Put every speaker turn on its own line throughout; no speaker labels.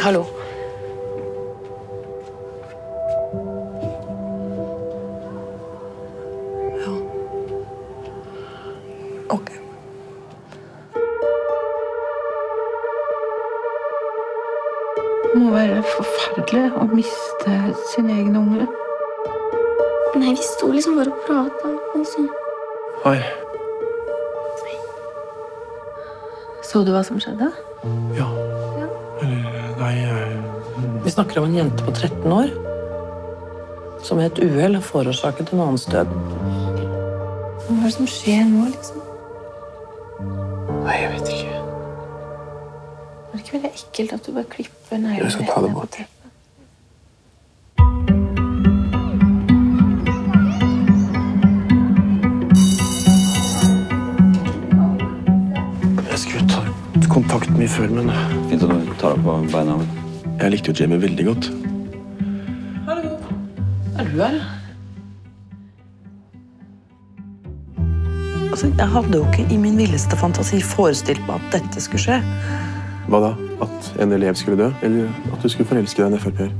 Hallo. Ja. Ok.
Det må være forferdelig å miste sine egne unger.
Nei, vi sto liksom bare og prata. Altså.
Hei.
Så du hva som skjedde?
Ja. Eller Nei, jeg
Vi snakker om en jente på 13 år som ved et uhell har forårsaket en annens død.
Hva er det som skjer nå, liksom?
Nei, jeg vet ikke.
Var det ikke veldig ekkelt at du bare klipper neglene
Jeg skal ta det bort. Jeg skulle ta kontakt mye før, men
Fint at du tar deg på beina. men
jeg likte jo Jamie veldig godt.
Hallo. Er du her? Altså, jeg hadde jo ikke i min villeste fantasi forestilt meg at dette skulle skje.
Hva da? At en elev skulle dø? Eller at du skulle forelske deg i en Frp-er?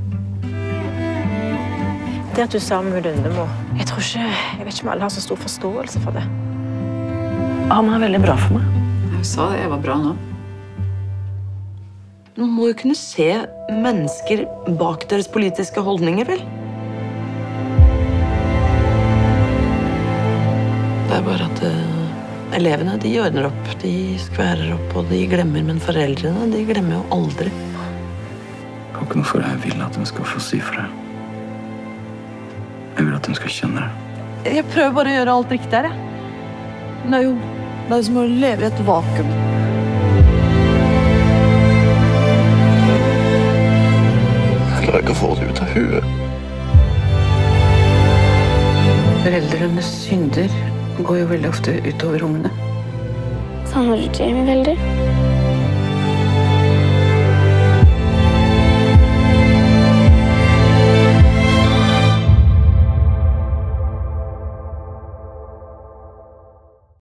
Det at du sa med Lundemo Jeg tror ikke, jeg vet ikke om alle har så stor forståelse for det.
Han er veldig bra for meg.
Jeg sa det, jeg var bra nå.
Man må jo kunne se mennesker bak deres politiske holdninger, vel? Det er bare at uh, elevene de ordner opp, de skværer opp og de glemmer, men foreldrene de glemmer jo aldri.
Det har ikke noe for jeg vil at de skal få si det. Jeg vil at de skal kjenne det.
Jeg prøver bare å gjøre alt riktig her, jeg. Men det er jo det er som å leve i et vakuum.
Jeg klarer ikke å få det ut av huet.
Foreldrenes synder går jo veldig ofte utover ungene.
Savner du Jamie veldig?